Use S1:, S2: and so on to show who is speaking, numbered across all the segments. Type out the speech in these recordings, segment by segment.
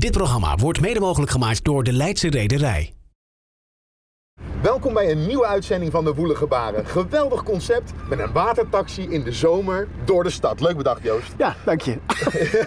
S1: Dit programma wordt mede mogelijk gemaakt door de Leidse Rederij.
S2: Welkom bij een nieuwe uitzending van de Woelige Baren. Geweldig concept met een watertaxi in de zomer door de stad. Leuk bedacht Joost.
S3: Ja, dank je.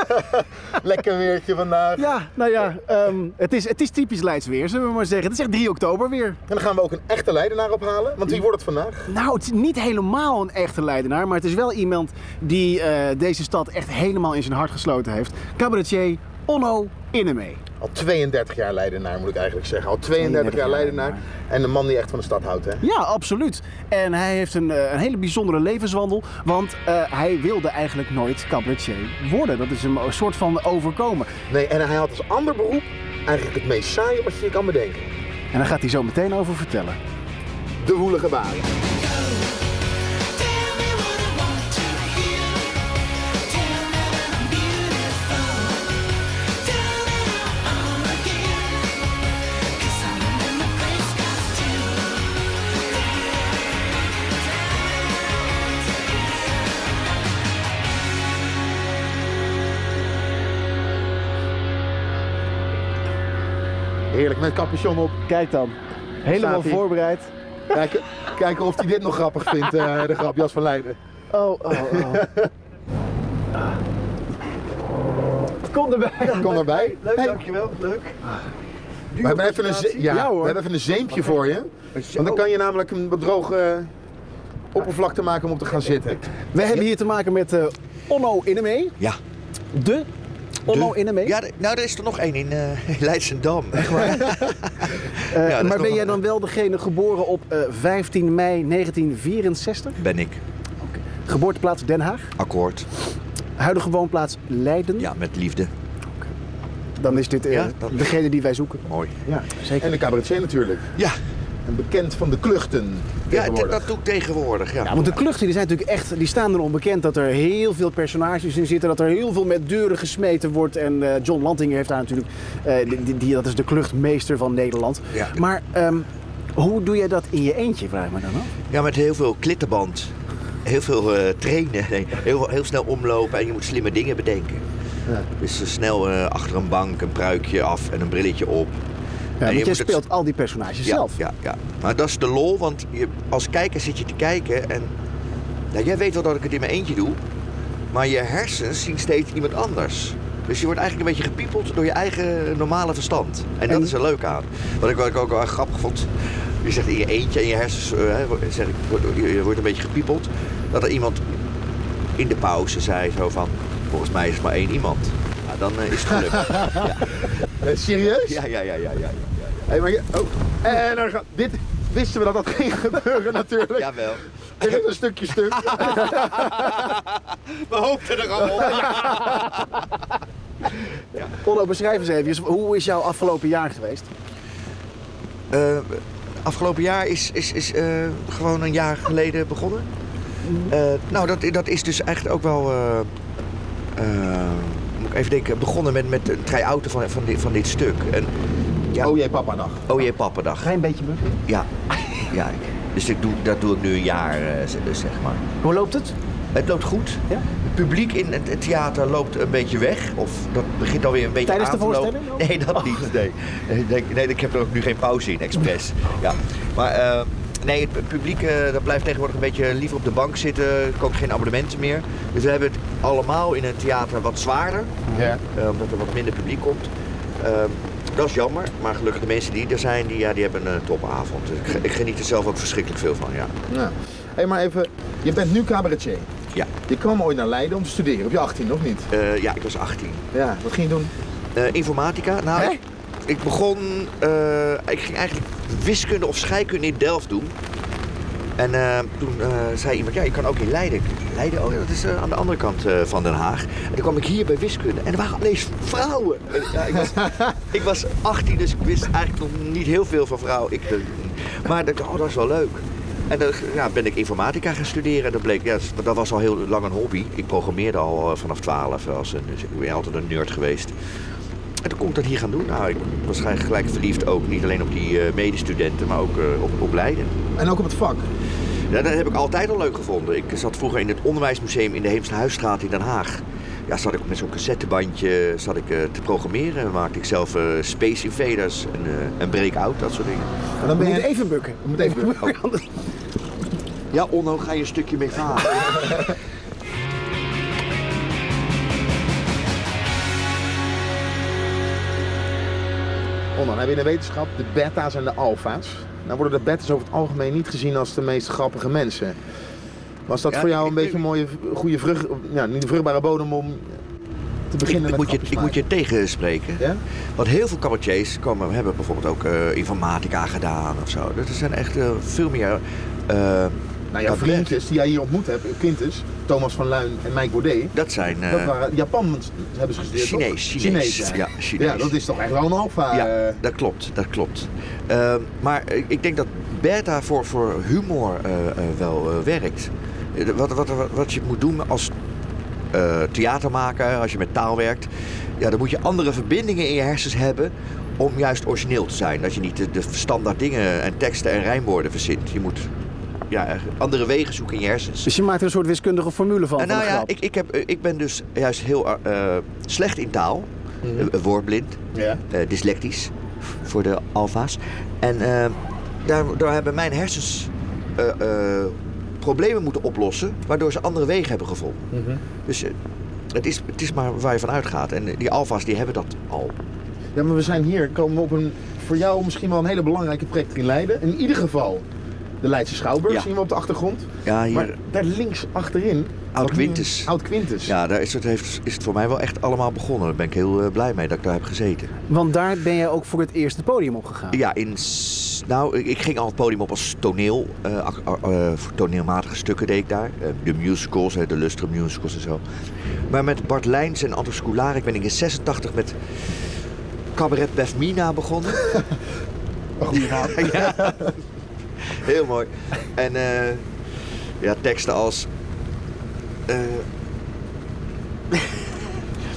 S2: Lekker weertje vandaag.
S3: Ja, nou ja, ehm, het, is, het is typisch Leids weer, zullen we maar zeggen. Het is echt 3 oktober weer.
S2: En dan gaan we ook een echte Leidenaar ophalen. Want wie wordt het vandaag?
S3: Nou, het is niet helemaal een echte Leidenaar, maar het is wel iemand die eh, deze stad echt helemaal in zijn hart gesloten heeft. Cabaretier Onno Innemee.
S2: Al 32 jaar Leidenaar moet ik eigenlijk zeggen. Al 32 jaar Leidenaar. En een man die echt van de stad houdt hè?
S3: Ja, absoluut. En hij heeft een, eh, een hele bijzondere levenswandel, want eh, hij wilde eigenlijk nooit cabaretier worden. Dat is hem een soort van overkomen.
S2: Nee, en hij had als ander beroep eigenlijk het meest saaie wat je je kan bedenken.
S3: En daar gaat hij zo meteen over vertellen.
S2: De Woelige Baren. Heerlijk, met capuchon op.
S3: Kijk dan, helemaal voorbereid.
S2: Kijken, kijken of hij dit nog grappig vindt, eh, de grap Jas van Leiden.
S3: Oh, oh, oh. Kom erbij.
S2: Kom erbij.
S3: Leuk,
S2: Hey.
S3: dankjewel. Leuk.
S2: We hebben even een, ja,
S3: Ja, hoor.
S2: we hebben even een zeempje voor je. Want dan kan je namelijk een bedrogen oppervlakte maken om op te gaan zitten.
S3: We hebben hier te maken met eh Onno Innemee.
S4: Ja.
S3: De Onno
S4: De-
S3: Innemee.
S4: Ja, d- nou, er is er nog één in eh Leidsendam.
S3: Eh,
S4: ja, dat is
S3: maar ben jij
S4: een-
S3: dan wel degene geboren op eh, 15 mei 1964?
S4: Ben ik.
S3: Geboorteplaats Den Haag.
S4: Akkoord.
S3: Huidige woonplaats Leiden.
S4: Ja, met liefde.
S3: Dan is dit eh,
S4: Ja, dat-
S3: degene die wij zoeken.
S4: Mooi.
S3: Ja, zeker.
S2: En de cabaretier natuurlijk.
S4: Ja,
S2: En bekend van de kluchten
S4: ja dat doe ik tegenwoordig. Ja.
S3: Ja, want de kluchten die zijn natuurlijk echt, die staan erom bekend dat er heel veel personages in zitten, dat er heel veel met deuren gesmeten wordt. En eh, John Lantinger heeft daar natuurlijk, eh, die, dat is de kluchtmeester van Nederland.
S4: Ja.
S3: Maar ehm, hoe doe jij dat in je eentje, vraag ik me dan af?
S4: ja, met heel veel klittenband. Heel veel eh, trainen. Nee, heel, heel snel omlopen en je moet slimme dingen bedenken. Dus eh, snel eh, achter een bank een pruikje af en een brilletje op.
S3: Ja,
S4: En je het-
S3: speelt al die personages
S4: Ja,
S3: zelf.
S4: ja, ja. Maar dat is de lol, want je, als kijker zit je te kijken en nou, jij weet wel dat ik het in mijn eentje doe, maar je hersens zien steeds iemand anders. Dus je wordt eigenlijk een beetje gepiepeld door je eigen normale verstand. En dat is er leuk aan. Wat ik, wat ik ook wel grappig vond, je zegt in je eentje en je hersens, hè, zeg ik, je wordt een beetje gepiepeld. Dat er iemand in de pauze zei zo van, volgens mij is er maar één iemand. Nou, dan eh, is het gelukt.
S2: Eh, serieus?
S4: ja, ja, ja, ja, ja. ja.
S2: Hey, maar je, oh. En dan gaat, dit wisten we dat dat ging gebeuren natuurlijk.
S4: Jawel.
S2: Er is een stukje stuk.
S4: We hoopten er al op.
S3: Onno, beschrijf eens even, hoe is jouw afgelopen jaar geweest?
S4: Eh, afgelopen jaar is, is, is eh, gewoon een jaar geleden begonnen. Eh, nou, dat, dat is dus eigenlijk ook wel. Eh, eh, ik even denken, begonnen met, met een try-outen van, van, dit, van dit stuk. En, ja,
S2: Oh jee, papa dag.
S4: oh jee, pappendag.
S3: Ga je een beetje bukken?
S4: Ja, ja. Dus ik doe, dat doe ik nu een jaar, eh, z- zeg maar.
S3: Hoe loopt het?
S4: Het loopt goed.
S3: Ja?
S4: Het publiek in het, theater loopt een beetje weg. Of dat begint alweer een beetje
S3: Tijdens
S4: aan
S3: de
S4: te lopen.
S3: voorstelling ook?
S4: Nee, dat niet. Nee. Nee, nee, nee, ik heb er ook nu geen pauze in, expres. Ja. Maar eh, nee, het, publiek eh, dat blijft tegenwoordig een beetje liever op de bank zitten. Er komen geen abonnementen meer. Dus we hebben het allemaal in het theater wat zwaarder.
S2: Ja.
S4: eh, omdat er wat minder publiek komt. Eh, dat is jammer, maar gelukkig de mensen die er zijn, die, ja, die hebben een topavond. Dus ik, ge- ik geniet er zelf ook verschrikkelijk veel van, ja.
S2: Nou, hey, maar even, je bent nu cabaretier.
S4: Ja,
S2: Je kwam ooit naar Leiden om te studeren, op je 18 of niet?
S4: Eh, ja ik was 18.
S2: Ja, wat ging je doen?
S4: Informatica. Nou, ik, ik begon. ik ging eigenlijk wiskunde of scheikunde in Delft doen. En eh, toen eh, zei iemand, ja, je kan ook in Leiden. Leiden, oh ja, dat is eh, aan de andere kant van Den Haag. En toen kwam ik hier bij wiskunde en er waren alleen vrouwen. En, ja, ik, was, ik was 18, dus ik wist eigenlijk nog niet heel veel van vrouwen. Ik, maar dat, oh, dat is wel leuk. En dan ja, ben ik informatica gaan studeren. En dat, bleek, ja, dat was al heel lang een hobby. Ik programmeerde al vanaf 12. Als een, dus ik ben altijd een nerd geweest. En toen kon ik dat hier gaan doen. Nou, ik was eigenlijk gelijk verliefd ook. Niet alleen op die eh, medestudenten, maar ook eh, op, op Leiden.
S2: En ook op het vak.
S4: Ja, dat heb ik altijd al leuk gevonden. Ik zat vroeger in het onderwijsmuseum in de Heemsterhuisstraat in Den Haag. ja, zat ik met zo'n cassettebandje zat ik, eh, te programmeren. Maakte ik zelf eh, Space Invaders en, eh en Breakout, dat soort dingen.
S2: En dan
S3: Je
S2: ben
S3: moet
S2: je...
S3: even bukken.
S2: Je moet even bukken.
S3: Anders-
S4: Ja, Onno, ga je een stukje mee varen.
S2: Oh, dan heb je in de wetenschap de beta's en de alfa's. Nou worden de beta's over het algemeen niet gezien als de meest grappige mensen. Was dat
S4: Ja,
S2: voor jou een beetje een mooie, goede vrucht, ja, niet vruchtbare bodem om te beginnen
S4: ik
S2: met
S4: moet je, ik moet je tegenspreken.
S2: Ja?
S4: Want heel veel cabaretiers komen, hebben bijvoorbeeld ook eh, informatica gedaan of zo. Dat zijn echt eh, veel meer... eh,
S2: Nou, jouw vriendjes die jij hier ontmoet hebt, Quintus, Thomas van Luin en Mike Baudet,
S4: Dat zijn... eh,
S2: dat waren Japan hebben ze gestudeerd, toch?
S4: Chinees, Chinees.
S2: ja.
S4: Ja, Chinees.
S2: Ja, dat is toch echt wel een alfa.
S4: Ja,
S2: eh,
S4: dat klopt, dat klopt. Ehm, maar ik, denk dat beta voor, voor humor eh, eh, wel eh, werkt. Eh, Wat, wat, wat, wat je moet doen als eh, theatermaker, als je met taal werkt, ja, dan moet je andere verbindingen in je hersens hebben om juist origineel te zijn. Dat je niet de, de standaard dingen en teksten en rijmwoorden verzint. Je moet ja, andere wegen zoeken in je hersens.
S3: Dus je maakt er een soort wiskundige formule van.
S4: En
S3: van
S4: nou ja, ik, ik, heb, eh, ik ben dus juist heel eh, slecht in taal, eh, woordblind
S2: ja.
S4: eh, dyslectisch voor de alfa's. En eh, daar, daar hebben mijn hersens eh, eh, problemen moeten oplossen, waardoor ze andere wegen hebben gevonden. Dus eh, het, is, het is maar waar je van uitgaat. En die alfa's die hebben dat al.
S2: ja, maar we zijn hier, komen we op een voor jou misschien wel een hele belangrijke project in Leiden. In ieder geval de Leidse Schouwburg
S4: Ja.
S2: zien we op de achtergrond.
S4: Ja, hier,
S2: Maar daar links achterin...
S4: Oud Quintus.
S2: Oud Quintus.
S4: ja, daar is het, heeft, is het voor mij wel echt allemaal begonnen. Daar ben ik heel eh, blij mee dat ik daar heb gezeten.
S3: Want daar ben jij ook voor het eerst het podium opgegaan.
S4: Ja, in, nou, ik- ik ging al het podium op als toneel. eh, eh, voor toneelmatige stukken deed ik daar. De musicals, de Lustrum musicals en zo. Maar met Bart Lijns en Anders Coularik ben ik in 86 met Cabaret Befmina begonnen.
S2: Een goede naam.
S4: ja. Heel mooi. En eh, ja, teksten als... eh,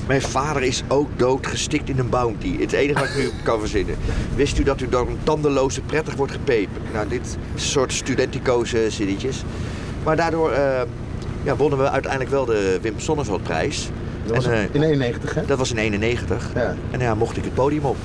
S4: Mijn vader is ook dood, gestikt in een bounty. Het enige wat ik nu kan verzinnen. Wist u dat u door een tandeloze prettig wordt gepepen? Nou, dit soort studenticoze zinnetjes. Maar daardoor eh, ja, wonnen we uiteindelijk wel de Wim Sonneveldprijs.
S2: Dat was
S4: En, eh,
S2: in 91, hè?
S4: dat was in 91.
S2: Ja.
S4: En ja, mocht ik het podium op.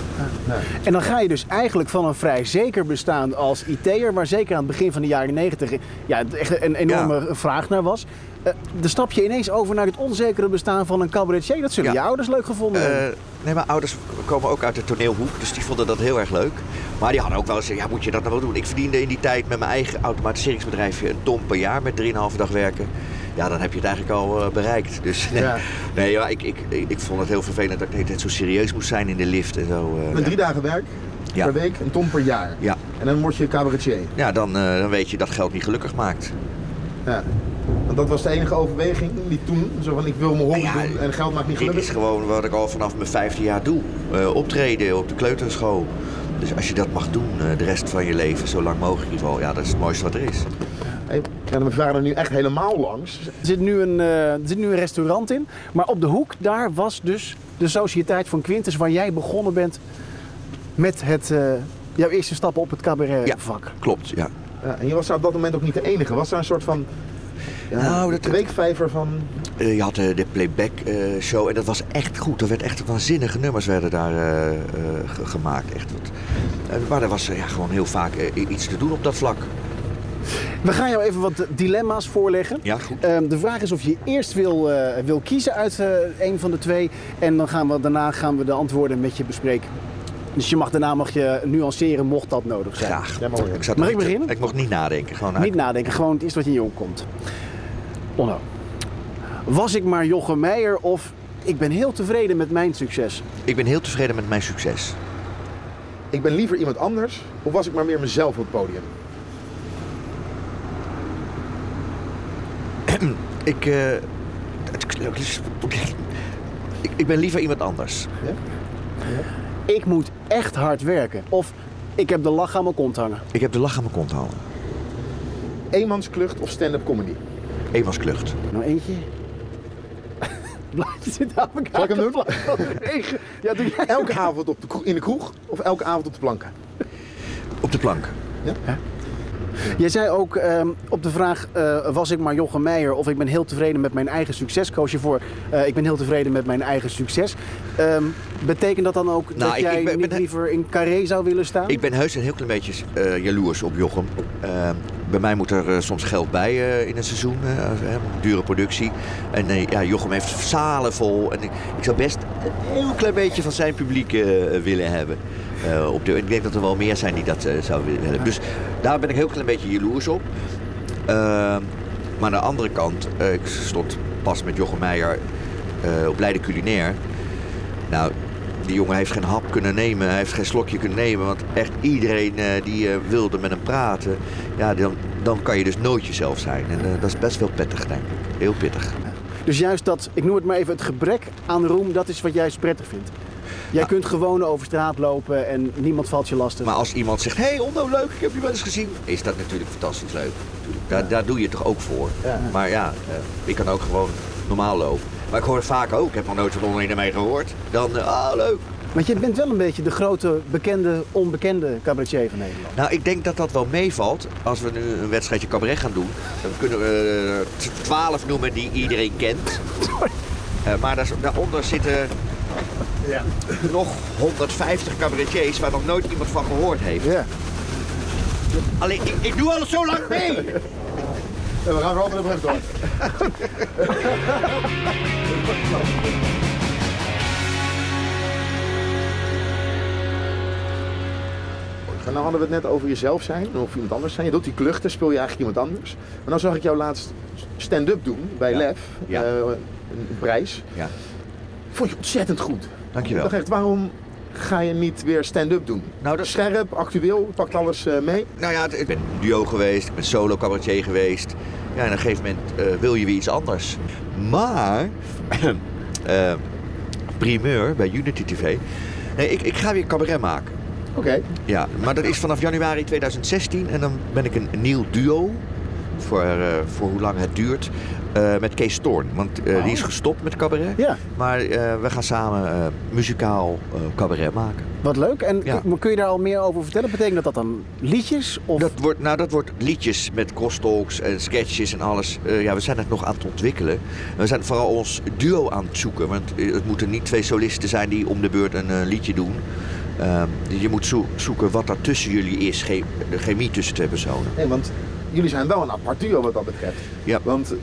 S2: Ja.
S3: En dan ga je dus eigenlijk van een vrij zeker bestaan als IT'er, waar zeker aan het begin van de jaren 90 ja, het echt een enorme vraag naar was. Eh dan stap je ineens over naar het onzekere bestaan van een cabaretier. Dat zullen
S4: Ja.
S3: je ouders leuk gevonden hebben.
S4: Eh, nee, mijn ouders komen ook uit de toneelhoek, dus die vonden dat heel erg leuk. Maar die hadden ook wel eens, ja, moet je dat nou wel doen? Ik verdiende in die tijd met mijn eigen automatiseringsbedrijfje een ton per jaar met 3,5 dag werken. Ja, dan heb je het eigenlijk al eh, bereikt. Dus nee,
S2: Ja.
S4: nee ja, ik, ik, ik, ik vond het heel vervelend dat ik de tijd zo serieus moest zijn in de lift en zo. eh,
S2: Met drie dagen werk
S4: Ja.
S2: per week, een ton per jaar.
S4: Ja,
S2: En dan word je cabaretier.
S4: ja dan, eh, dan weet je dat geld niet gelukkig maakt.
S2: Ja. Want dat was de enige overweging die toen, zo van ik wil mijn hobby
S4: Ja,
S2: doen en geld maakt niet
S4: Dit
S2: gelukkig.
S4: is gewoon wat ik al vanaf mijn 15 jaar doe. Eh, optreden op de kleuterschool. Dus als je dat mag doen de rest van je leven, zo lang mogelijk in ieder geval, ja, dat is het mooiste wat er is.
S2: Ja, we waren er nu echt helemaal langs.
S3: Er zit, nu een, eh, er zit nu een restaurant in, maar op de hoek daar was dus de Sociëteit van Quintus, waar jij begonnen bent met het, eh, jouw eerste stappen op het cabaretvak.
S4: Klopt, ja.
S2: Ja, en je was daar op dat moment ook niet de enige. Was daar een soort van ja,
S4: Nou, dat-
S2: kweekvijver van...
S4: Eh, je had de playback show en dat was echt goed. Er werd echt waanzinnige nummers werden daar ge- gemaakt. Echt maar er was ja, gewoon heel vaak iets te doen op dat vlak.
S3: We gaan jou even wat dilemma's voorleggen.
S4: Ja, goed.
S3: Ehm, de vraag is of je eerst wil, eh, wil kiezen uit eh, een van de twee. En dan gaan we, daarna gaan we de antwoorden met je bespreken. Dus je mag, daarna mag je nuanceren mocht dat nodig zijn.
S4: Graag.
S2: Ja, maar hoor.
S4: zat
S3: Mag
S4: nog
S3: ik
S4: niet-
S3: beginnen?
S4: Ik mocht niet nadenken. Gewoon
S3: Niet nadenken, gewoon het eerste wat in je opkomt. Onno. Was ik maar Jochem Meijer of ik ben heel tevreden met mijn succes?
S4: Ik ben heel tevreden met mijn succes.
S2: Ik ben liever iemand anders, of was ik maar meer mezelf op het podium?
S4: Ik, eh, ik, ik ben liever iemand anders.
S3: Ik moet echt hard werken. Of ik heb de lach aan mijn kont hangen.
S4: Ik heb de lach aan mijn kont houden.
S2: Eenmansklucht of stand-up comedy?
S4: Evans Klucht.
S3: Nou eentje. Blaadje zit aan elkaar.
S2: Zal ik hem doen?
S3: Ja, doe jij.
S2: Elke avond op de, in de kroeg of elke avond op de planken?
S4: Op de plank.
S3: Jij zei ook ehm, op de vraag, eh, was ik maar Jochem Meijer of ik ben heel tevreden met mijn eigen succes, koos je voor, eh, ik ben heel tevreden met mijn eigen succes. Ehm, betekent dat dan ook
S4: Nou,
S3: dat
S4: ik-
S3: jij
S4: ik ben-
S3: niet
S4: ben-
S3: liever in Carré zou willen staan?
S4: Ik ben heus een heel klein beetje eh, jaloers op Jochem. Eh, bij mij moet er soms geld bij in een seizoen, dure productie. En ja, Jochem heeft zalen vol. En ik, ik zou best een heel klein beetje van zijn publiek willen hebben. Eh, op de, ik denk dat er wel meer zijn die dat eh, zouden willen. Dus daar ben ik heel klein beetje jaloers op. Eh, maar aan de andere kant, eh, ik stond pas met Jochem Meijer op Leiden Culinair. Nou, die jongen heeft geen hap kunnen nemen, hij heeft geen slokje kunnen nemen. Want echt iedereen die wilde met hem praten, ja, dan, dan kan je dus nooit jezelf zijn. En dat is best wel pittig, denk ik. Heel pittig.
S3: Dus juist dat, ik noem het maar even het gebrek aan roem, dat is wat jij prettig vindt. Jij kunt gewoon over straat lopen en niemand valt je lastig.
S4: Maar als iemand zegt, hé hey, Ondo, leuk, ik heb je wel eens gezien, is dat natuurlijk fantastisch leuk. Daar, daar doe je het toch ook voor. Maar ja, eh, ik kan ook gewoon normaal lopen. Maar ik hoor vaak ook, ik heb nog nooit van ondernemer mee gehoord. Dan, eh, ah, leuk.
S3: Want je bent wel een beetje de grote, bekende, onbekende cabaretier van Nederland.
S4: Nou, ik denk dat dat wel meevalt als we nu een wedstrijdje cabaret gaan doen. Dan kunnen we eh, twaalf noemen die iedereen kent. Eh, maar daar, daaronder zitten nog 150 cabaretiers waar nog nooit iemand van gehoord heeft.
S3: Ja.
S4: Alleen, ik, ik doe al zo lang mee.
S2: We gaan gewoon met de brug door. En dan hadden we het net over jezelf zijn, of iemand anders zijn. Je doet die kluchten, speel je eigenlijk iemand anders. Maar dan zag ik jou laatst stand-up doen bij
S4: Ja.
S2: Lef,
S4: Ja.
S2: eh, een, een prijs.
S4: Ja,
S2: Vond je ontzettend goed.
S4: Dankjewel.
S2: Dacht echt, waarom ga je niet weer stand-up doen?
S4: Nou, dat-
S2: Scherp, actueel, pakt alles eh, mee.
S4: Nou ja, ik ben duo geweest, ik ben solo cabaretier geweest. Ja, en op een gegeven moment eh, wil je weer iets anders. Maar, eh, primeur bij Unity TV. Nee, ik, ik ga weer cabaret maken.
S2: Oké.
S4: Ja, maar dat is vanaf januari 2016 en dan ben ik een, een nieuw duo. Voor, voor hoe lang het duurt. Eh, met Kees Storn. Want eh, die is gestopt met cabaret.
S3: Ja.
S4: Maar eh, we gaan samen muzikaal cabaret maken.
S3: Wat leuk. En
S4: Ja.
S3: kun je daar al meer over vertellen? Betekent dat dat dan liedjes? Of...
S4: Dat wordt, nou, dat wordt liedjes met crosstalks en sketches en alles. Ja, we zijn het nog aan het ontwikkelen. We zijn vooral ons duo aan het zoeken. Want het moeten niet twee solisten zijn die om de beurt een liedje doen. Je moet zo- zoeken wat er tussen jullie is. Ge- de chemie tussen twee personen.
S2: Nee, want jullie zijn wel een apart duo wat dat betreft.
S4: Ja.
S2: Want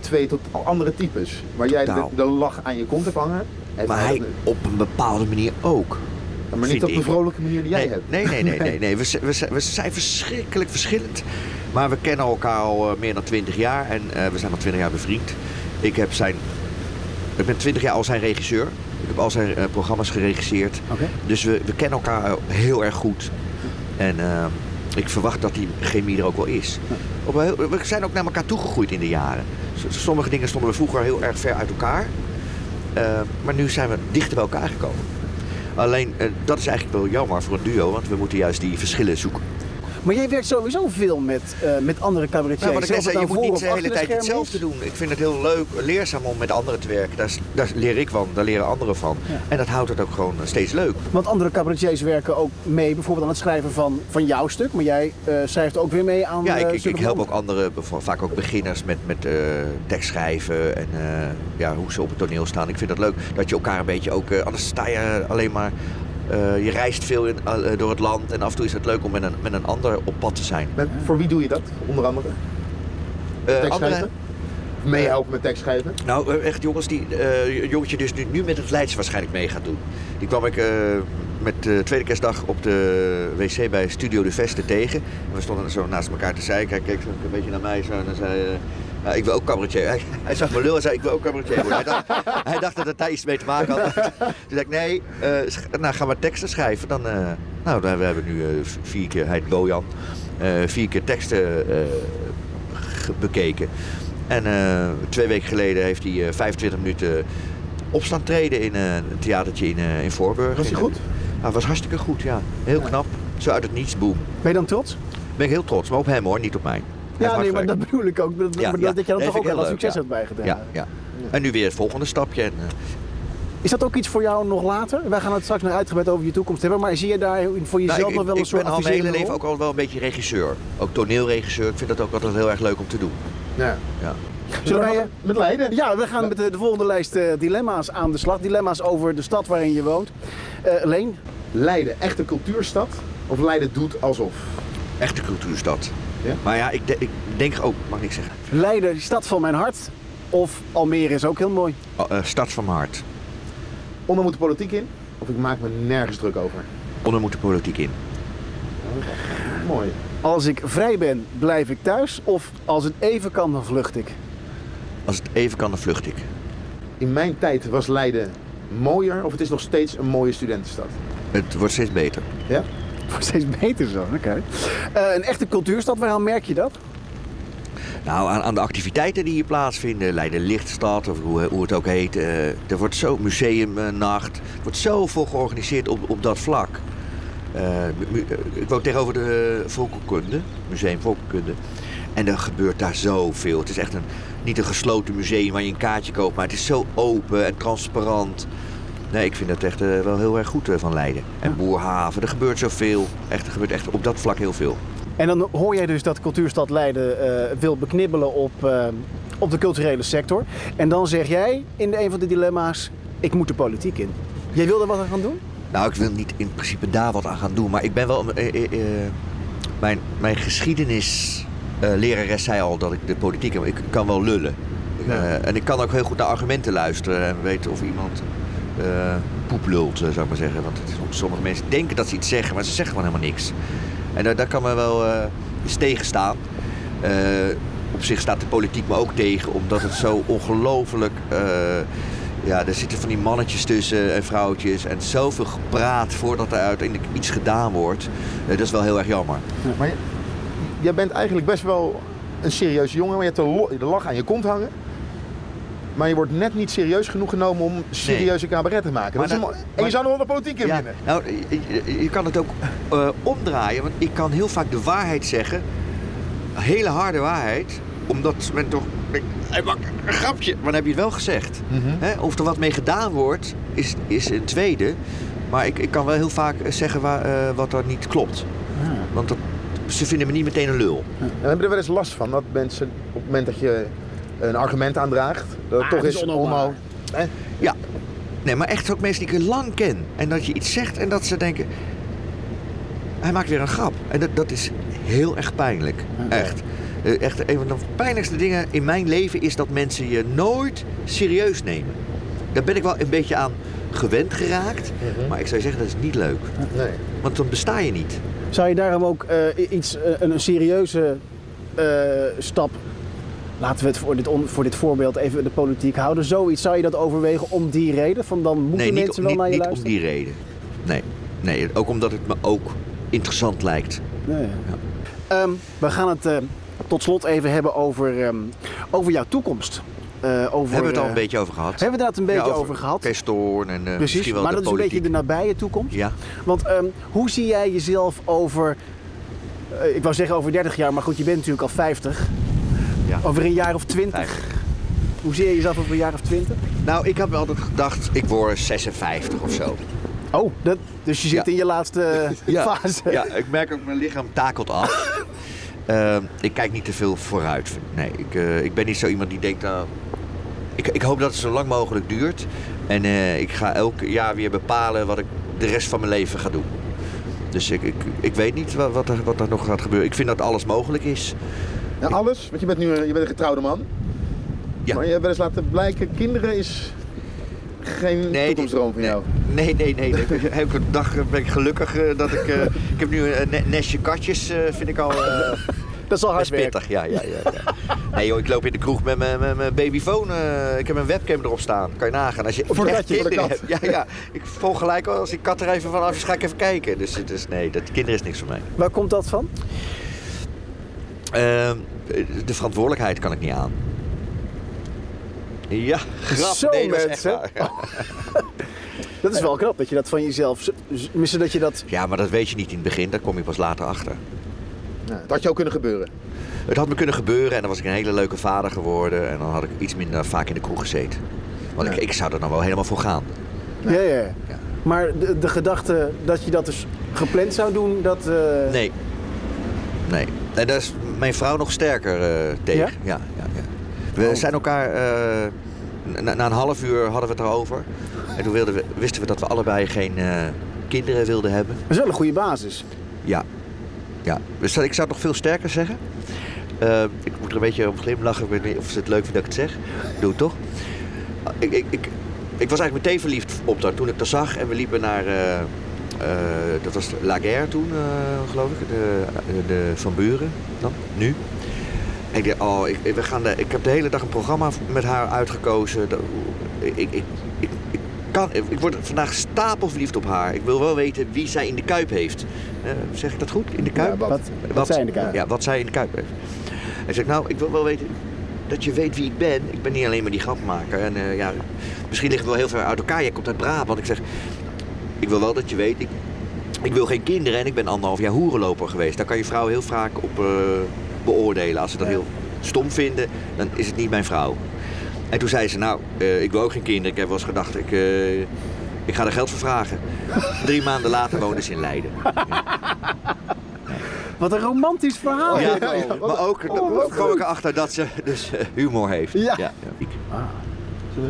S2: twee totaal andere types. Waar jij de, de lach aan je kont hebt hangen.
S4: Maar hij op een bepaalde manier ook.
S2: maar niet op de vrolijke manier die jij
S4: Nee,
S2: hebt.
S4: nee, nee, nee, nee, nee. We, zijn- we, zijn, we zijn verschrikkelijk verschillend. Maar we kennen elkaar al eh, meer dan 20 jaar en eh, we zijn al 20 jaar bevriend. Ik, heb zijn, ik ben 20 jaar al zijn regisseur. Ik heb al zijn eh, programma's geregisseerd.
S3: Oké.
S4: Dus we, we kennen elkaar heel erg goed. En eh, ik verwacht dat die chemie er ook wel is. We zijn ook naar elkaar toegegroeid in de jaren. Sommige dingen stonden we vroeger heel erg ver uit elkaar. Eh, maar nu zijn we dichter bij elkaar gekomen. Alleen, eh, dat is eigenlijk wel jammer voor een duo, want we moeten juist die verschillen zoeken.
S3: Maar jij werkt sowieso veel met, eh, met andere cabaretiers.
S4: Nou, wat ik
S3: het
S4: zei, je moet niet de hele tijd hetzelfde doen. Ik vind het heel leuk, leerzaam om met anderen te werken. Daar, leer ik van, daar leren anderen van.
S3: Ja.
S4: En dat houdt het ook gewoon steeds leuk.
S3: Want andere cabaretiers werken ook mee, bijvoorbeeld aan het schrijven van, van jouw stuk. Maar jij eh, schrijft ook weer mee aan
S4: Ja,
S3: eh,
S4: ik, ik, ik help ook anderen, vaak ook beginners met, met eh, tekstschrijven en eh, ja, hoe ze op het toneel staan. Ik vind dat leuk dat je elkaar een beetje ook, eh, anders sta je alleen maar, eh, je reist veel in, eh, door het land en af en toe is het leuk om met een, met een ander op pad te zijn.
S2: Met- voor wie doe je dat, onder andere?
S4: Eh,
S2: Tekst
S4: andere-?
S2: Meehelpen met tekst schrijven?
S4: Nou, eh, echt jongens, die eh, jongetje dus nu, nu met het Leids waarschijnlijk mee gaat doen. Die kwam ik eh, met de tweede kerstdag op de wc bij Studio de Veste tegen. En we stonden zo naast elkaar te zeiken. Hij keek zo een beetje naar mij zo en dan zei... ik wil ook cabaretier. Hij, hij zag me lul en zei, ik wil ook cabaretier worden. Hij dacht, hij dacht dat het daar iets mee te maken had. Toen zei ik, nee, eh, nou, ga maar teksten schrijven. Dan, eh, nou, dan, we hebben nu eh, vier keer, hij heet Bojan, eh, vier keer teksten eh, bekeken. En eh, twee weken geleden heeft hij eh, 25 minuten opstand treden in een theatertje in, eh, in Voorburg.
S2: Was hij goed?
S4: Hij was hartstikke goed, ja. Heel knap. Zo uit het niets, boem.
S3: Ben je dan trots?
S4: Ben ik heel trots, maar op hem hoor, niet op mij.
S3: Ja, nee, maar dat bedoel ik ook. Dat,
S4: Ja, ja.
S3: dat je dan
S4: Nee,
S3: toch ook
S4: ik
S3: wel
S4: heel
S3: succes hebt bijgedaan.
S4: Ja, ja. En nu weer het volgende stapje. En, eh,
S3: Is dat ook iets voor jou nog later? Wij gaan het straks nog uitgebreid over je toekomst hebben. Maar zie je daar voor jezelf
S4: Nou, ik,
S3: nog wel
S4: ik
S3: een soort
S4: ben al mijn hele leven ook al wel een beetje regisseur. Ook toneelregisseur. Ik vind dat ook altijd heel erg leuk om te doen.
S2: Ja.
S4: Ja.
S3: Zullen wij,
S2: Met Leiden?
S3: Ja, we gaan met de, de volgende lijst eh, dilemma's aan de slag. Dilemma's over de stad waarin je woont. Eh Leen,
S2: Leiden, echt een cultuurstad? Of Leiden doet alsof?
S4: Echte cultuurstad.
S2: Ja?
S4: Maar ja, ik, de- ik denk ook, mag ik zeggen,
S3: Leiden, stad van mijn hart. Of Almere is ook heel mooi.
S4: oh, eh, stad van mijn hart.
S2: Onder moet de politiek in? Of ik maak me nergens druk over?
S4: Onder moet de politiek in.
S2: Mooi.
S3: Als ik vrij ben, blijf ik thuis. Of als het even kan, dan vlucht ik.
S4: Als het even kan, dan vlucht ik.
S2: In mijn tijd was Leiden mooier of het is nog steeds een mooie studentenstad?
S4: Het wordt steeds beter.
S2: Ja?
S3: Wordt steeds beter zo, oké. Eh, een echte cultuurstad, waaraan merk je dat?
S4: Nou, aan, aan de activiteiten die hier plaatsvinden, Leiden Lichtstad of hoe, het ook heet. eh, er wordt zo, museumnacht, er wordt zoveel georganiseerd op, op dat vlak. Eh, eh, ik woon tegenover de Volkenkunde, Museum Volkenkunde. En er gebeurt daar zoveel. Het is echt een, niet een gesloten museum waar je een kaartje koopt, maar het is zo open en transparant. Nee, ik vind dat echt eh, wel heel erg goed eh, van Leiden. En Boerhaven, er gebeurt zoveel. Echt, er gebeurt echt op dat vlak heel veel.
S3: En dan hoor jij dus dat cultuurstad Leiden eh, wil beknibbelen op, op de culturele sector. En dan zeg jij in de een van de dilemma's, ik moet de politiek in. Jij wil er wat aan gaan doen?
S4: Nou, ik wil niet in principe daar wat aan gaan doen, maar ik ben wel. mijn, mijn geschiedenis. eh, lerares zei al dat ik de politiek. Ik kan wel lullen. En ik kan ook heel goed naar argumenten luisteren en weten of iemand eh poep lult, eh, zou ik maar zeggen. Want sommige mensen denken dat ze iets zeggen, maar ze zeggen gewoon helemaal niks. En daar, daar kan me wel eh eens tegenstaan. Eh, op zich staat de politiek me ook tegen, omdat het zo ongelooflijk. eh, ja, er zitten van die mannetjes tussen en vrouwtjes en zoveel gepraat voordat er uiteindelijk iets gedaan wordt. Eh, dat is wel heel erg jammer.
S2: Maar jij bent eigenlijk best wel een serieuze jongen, maar je hebt de lach aan je kont hangen. Maar je wordt net niet serieus genoeg genomen om serieuze cabaret te maken. Dat
S4: dat-
S2: een en je zou nog wel de politiek in
S4: Ja,
S2: winnen.
S4: nou, je, kan het ook eh, omdraaien, want ik kan heel vaak de waarheid zeggen. Een hele harde waarheid, omdat men toch denkt, hij maakt een grapje. Maar dan heb je het wel gezegd. Hè, of er wat mee gedaan wordt, is, is een tweede. Maar ik, ik kan wel heel vaak zeggen waar, eh, wat er niet klopt. Want dat, ze vinden me niet meteen een lul.
S2: En hebben er wel eens last van dat mensen op het moment dat je een argument aandraagt, dat
S3: Ah,
S2: toch
S3: is
S2: Hè?
S4: Ja. Nee, maar echt ook mensen die ik lang ken. En dat je iets zegt en dat ze denken... Hij maakt weer een grap. En dat, dat is heel erg pijnlijk. Echt. Eh, Echt een van de pijnlijkste dingen in mijn leven is dat mensen je nooit serieus nemen. Daar ben ik wel een beetje aan gewend geraakt. Maar ik zou zeggen, dat is niet leuk.
S2: Nee.
S4: Want dan besta je niet.
S3: Zou je daarom ook eh, iets, eh, een, een serieuze stap, laten we het voor dit, voor dit voorbeeld even de politiek houden, zoiets zou je dat overwegen om die reden? Van dan moeten
S4: nee, niet,
S3: mensen wel
S4: niet,
S3: naar je
S4: niet om
S3: luisteren?
S4: die reden. Nee. nee, ook omdat het me ook interessant lijkt.
S3: Nee. Ehm, we gaan het eh, tot slot even hebben over, ehm, over jouw toekomst. Eh, over,
S4: Hebben we het al
S3: eh,
S4: een beetje over gehad?
S3: Hebben we het een beetje
S4: Ja,
S3: over, gehad?
S4: Kees Toorn en eh,
S3: Precies,
S4: misschien wel
S3: maar
S4: de
S3: dat is een beetje de nabije toekomst.
S4: Ja.
S3: Want ehm, hoe zie jij jezelf over, eh, ik wou zeggen over 30 jaar, maar goed, je bent natuurlijk al 50.
S4: Ja.
S3: Over een jaar of 20.
S4: 50.
S3: Hoe zie je jezelf over een jaar of 20?
S4: Nou, ik heb altijd gedacht, ik word 56 of zo.
S3: Oh, dat, dus je zit
S4: Ja.
S3: in je laatste fase.
S4: ja, ik merk ook mijn lichaam takelt af. Ehm, ik kijk niet te veel vooruit. Nee, ik, eh, ik ben niet zo iemand die denkt, nou, ik, ik hoop dat het zo lang mogelijk duurt. En eh, ik ga elk jaar weer bepalen wat ik de rest van mijn leven ga doen. Dus ik, ik, ik weet niet wat, wat, er, wat er nog gaat gebeuren. Ik vind dat alles mogelijk is.
S2: Ja, alles, want je bent nu een- je bent een getrouwde man.
S4: Ja.
S2: Maar je hebt wel eens laten blijken, kinderen is geen
S4: Nee,
S2: toekomstdroom van
S4: nee,
S2: jou.
S4: Nee, nee, nee. nee. Elke dag eh, ben ik gelukkig eh, dat ik... eh, ik heb nu een ne- nestje katjes, eh, vind ik al... eh,
S3: Dat is al
S4: Dat
S3: hard
S4: pittig, ja, ja, ja. ja. Nee joh, ik loop in de kroeg met mijn, met mijn babyfoon. eh, ik heb een webcam erop staan. Kan je nagaan. Als je
S2: Voor de
S4: echt
S2: katje, voor de
S4: kinderen
S2: kat.
S4: hebt. Ja, ja. Ik volg gelijk al, als die kat er even vanaf is, ga ik even kijken. Dus, dus nee, dat kinderen is niks voor mij.
S3: Waar komt dat van?
S4: Ehm, de verantwoordelijkheid kan ik niet aan. Ja, grap.
S3: Zo,
S4: nee,
S3: mensen.
S4: Ja.
S3: Dat is wel knap dat je dat van jezelf... Tenminste dat je dat...
S4: Ja, maar dat weet je niet in het begin. Daar kom je pas later achter.
S2: Ja, dat had je ook kunnen gebeuren.
S4: Het had me kunnen gebeuren en dan was ik een hele leuke vader geworden. En dan had ik iets minder vaak in de kroeg gezeten. Want
S2: Ja.
S4: ik, ik zou er dan wel helemaal voor gaan.
S3: Ja, ja. Maar de, de gedachte dat je dat dus gepland zou doen, dat... eh,
S4: Nee. Nee. En daar is mijn vrouw nog sterker eh, tegen.
S3: Ja?
S4: Ja? Ja, ja, We
S3: Oh.
S4: zijn elkaar... eh, na, na een half uur hadden we het erover. En toen wilden we, wisten we dat we allebei geen eh, kinderen wilden hebben.
S3: Dat is wel een goede basis.
S4: Ja. ja. Dus dat- ik zou het nog veel sterker zeggen. Ik moet er een beetje om glimlachen. Ik weet niet of ze het leuk vinden dat ik het zeg. Doe het toch? Ik, ik, ik, ik was eigenlijk meteen verliefd op haar toen ik haar zag. En we liepen naar... eh, dat was La Guerre toen, eh, geloof ik. De, de Van Buren dan, nu. En ik dacht, oh, ik, we gaan de, ik heb de hele dag een programma met haar uitgekozen. Ik, ik, ik, ik, kan, ik word vandaag stapelverliefd op haar. Ik wil wel weten wie zij in de Kuip heeft. Eh, zeg ik dat goed? In de Kuip?
S2: Ja,
S3: Wat, wat, zij in de kaart.
S4: Ja, wat zij in de Kuip heeft. Hij zegt, nou, ik wil wel weten dat je weet wie ik ben. Ik ben niet alleen maar die grappenmaker. En ja, misschien liggen we wel heel ver uit elkaar. Jij komt uit Brabant. Ik zeg, ik wil wel dat je weet, ik, ik wil geen kinderen en ik ben anderhalf jaar hoerenloper geweest. Daar kan je vrouw heel vaak op eh, beoordelen. Als ze dat heel stom vinden, dan is het niet mijn vrouw. En toen zei ze, nou, eh, ik wil ook geen kinderen. Ik heb wel eens gedacht, ik, eh, ik ga er geld voor vragen. Drie maanden later woonde ze in Leiden.
S3: Wat een romantisch verhaal.
S4: Ja, maar ook
S3: Oh,
S4: kwam ik erachter dat ze dus humor heeft.
S3: Ja.
S4: ja.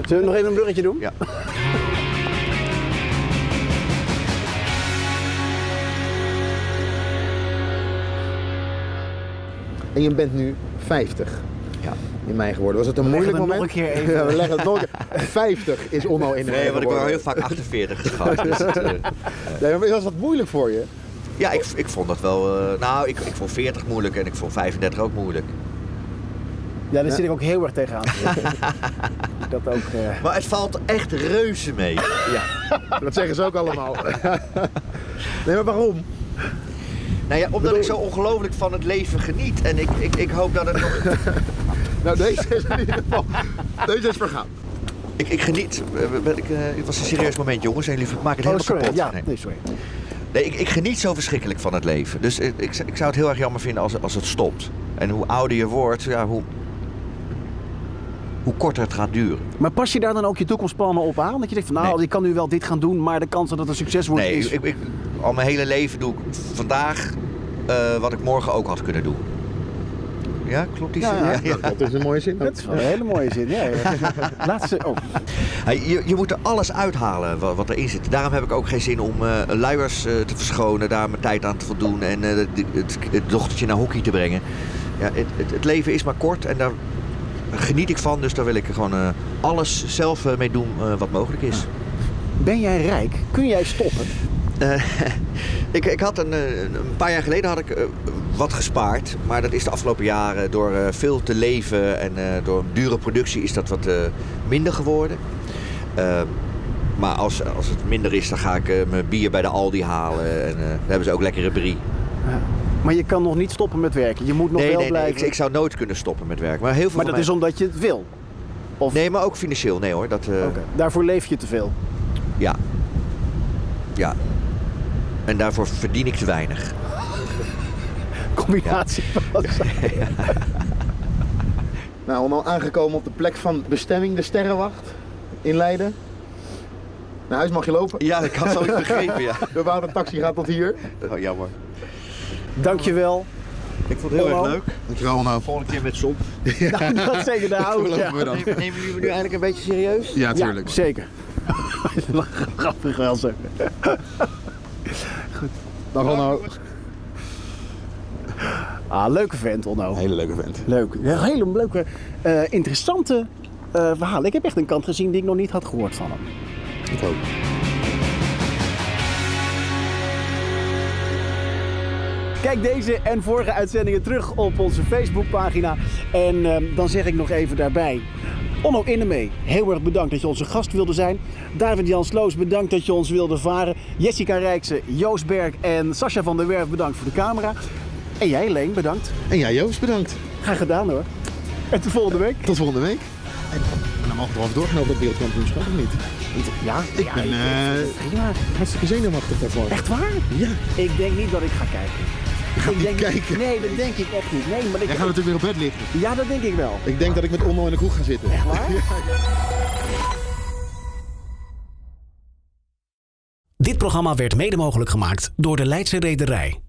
S3: Zullen we nog even een bruggetje doen?
S4: Ja.
S2: En je bent nu 50.
S4: Ja.
S2: In mei geworden. Was het een moeilijk moment?
S3: nog een keer even.
S2: Ja, we leggen het nog een keer. 50 is Onno in de
S4: Nee, want ik
S2: geworden.
S4: heel vaak 48 geschat. Dus het, eh,
S2: Nee, maar was dat moeilijk voor je?
S4: ja, ik, ik vond dat wel... eh, nou, ik, ik vond 40 moeilijk en ik vond 35 ook moeilijk.
S3: Ja, daar zit ik ook heel erg tegenaan. dat ook... eh,
S4: Maar het valt echt reuze mee. Ja.
S2: Dat zeggen ze ook allemaal. nee, maar waarom?
S4: Nou ja, omdat ik zo ongelooflijk van het leven geniet. En ik, ik, ik hoop dat het nog...
S2: Nou, deze is in ieder geval... Deze is vergaan.
S4: Ik, ik geniet. eh, Ik, eh, het was een serieus moment, jongens. En jullie maken het
S3: Oh,
S4: helemaal
S3: sorry.
S4: kapot.
S3: Ja,
S4: Nee.
S3: nee, sorry.
S4: Nee, ik, ik geniet zo verschrikkelijk van het leven. Dus ik, ik, ik zou het heel erg jammer vinden als, als het stopt. En hoe ouder je wordt, ja, hoe, hoe korter het gaat duren.
S3: Maar pas je daar dan ook je toekomstplannen op aan? Dat je denkt van nou,
S4: Nee.
S3: ik kan nu wel dit gaan doen, maar de kans dat het een succes wordt
S4: Nee,
S3: is...
S4: ik, ik, al mijn hele leven doe ik vandaag eh, wat ik morgen ook had kunnen doen. Ja, klopt die zin?
S3: Ja, ja.
S2: Dat is een mooie zin.
S3: Dat is wel een hele mooie zin. Ja, ja. Laatste. Oh.
S4: Je, je moet er alles uithalen wat, wat erin zit. Daarom heb ik ook geen zin om eh, luiers eh, te verschonen, daar mijn tijd aan te voldoen en eh, het, het, het dochtertje naar hockey te brengen. Ja, het, het, het leven is maar kort en daar geniet ik van, dus daar wil ik gewoon eh, alles zelf mee doen eh, wat mogelijk is.
S3: Ben jij rijk? Kun jij stoppen?
S4: Eh, ik, ik had een, eh, een paar jaar geleden had ik eh, wat gespaard. Maar dat is de afgelopen jaren door veel te leven en door een dure productie is dat wat minder geworden. Eh, maar als, als het minder is, dan ga ik mijn bier bij de Aldi halen. En dan hebben ze ook lekkere brie.
S3: Maar je kan nog niet stoppen met werken. Je moet nog
S4: nee,
S3: wel
S4: nee, nee
S3: blijven.
S4: ik, ik zou nooit kunnen stoppen met werk. Maar, heel veel
S3: maar dat is omdat je het wil. Of...
S4: Nee, maar ook financieel. Nee hoor, dat...
S3: Daarvoor leef je te veel.
S4: Ja. Ja. En daarvoor verdien ik te weinig.
S3: Combinatie van.
S2: Nou, Onno aangekomen op de plek van bestemming, de Sterrenwacht in Leiden. Naar huis mag je lopen.
S4: Ja, ik had het ook begrepen, ja.
S2: De watertaxi gaat tot hier.
S4: Oh, jammer.
S3: Dankjewel.
S4: Ik vond het heel erg leuk.
S2: Dankjewel Onno.
S4: Volgende keer met zon.
S3: Nou, dat zeker de oude. Ja.
S2: we dan.
S4: Nemen jullie me nu eigenlijk een beetje serieus?
S2: Ja,
S3: Ja,
S2: tuurlijk.
S3: zeker. Grappig wel zo.
S2: Dag Onno.
S3: Ah, leuke vent, Onno.
S2: Hele leuke vent.
S3: Leuk. Een hele leuke, eh, interessante eh verhalen. Ik heb echt een kant gezien die ik nog niet had gehoord van hem.
S2: Ik ook.
S3: Kijk deze en vorige uitzendingen terug op onze Facebookpagina. En ehm, dan zeg ik nog even daarbij. Onno Innemee, heel erg bedankt dat je onze gast wilde zijn. David Jan Sloos, bedankt dat je ons wilde varen. Jessica Rijksen, Joost Berg en Sascha van der Werf, bedankt voor de camera. En jij, Leen, bedankt.
S2: En jij Joost, bedankt.
S3: Graag gedaan hoor. En tot volgende week.
S2: Tot volgende week. En, dan mogen we er even doorgaan over dat wereldkampioenschap of niet?
S3: Ja,
S2: Ik
S3: ja,
S2: ben eh,
S3: ja,
S2: hartstikke zenuwachtig daarvoor.
S3: echt waar?
S2: Ja.
S3: Ik denk niet dat ik ga kijken.
S2: Gaat
S3: ik
S2: niet
S3: denk,
S2: kijken.
S3: Nee, dat denk ik echt niet. Nee, maar ik,
S2: Jij gaat natuurlijk weer op bed liggen.
S3: ja, dat denk ik wel.
S2: Ik denk dat ik met Onno in de kroeg ga zitten.
S3: Echt waar? Dit programma werd mede mogelijk gemaakt door de Leidse Rederij.